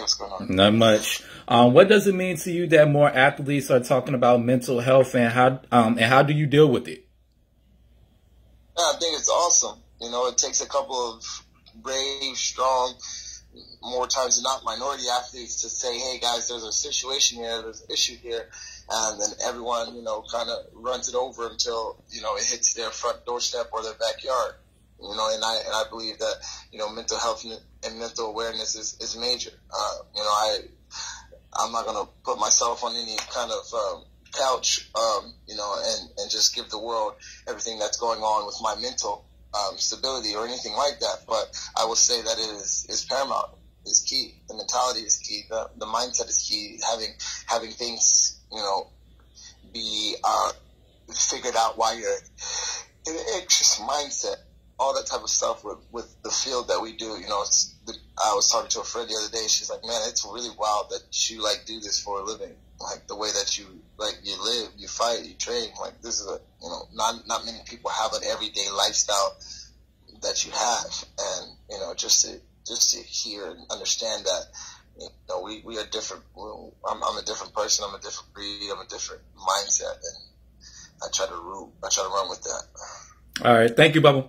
Hey, what's going on? Not much. Um, what does it mean to you that more athletes are talking about mental health, and how um, and how do you deal with it? I think it's awesome. You know, it takes a couple of brave, strong, more times than not, minority athletes to say, "Hey, guys, there's a situation here, there's an issue here," and then everyone, you know, kind of runs it over until you know it hits their front doorstep or their backyard. You know, and I and I believe that you know mental health and mental awareness is is major. Uh, you know, I I'm not gonna put myself on any kind of um, couch, um, you know, and and just give the world everything that's going on with my mental um, stability or anything like that. But I will say that it is is paramount, is key. The mentality is key. The the mindset is key. Having having things, you know, be uh, figured out while you're in an anxious mindset all that type of stuff with, with the field that we do. You know, the, I was talking to a friend the other day. She's like, man, it's really wild that you like do this for a living. Like the way that you like you live, you fight, you train. Like this is a you know not not many people have an everyday lifestyle that you have, and you know just to just to hear and understand that you know we we are different. I'm, I'm a different person. I'm a different breed. I'm a different mindset, and I try to root. I try to run with that. All right, thank you, Bubba.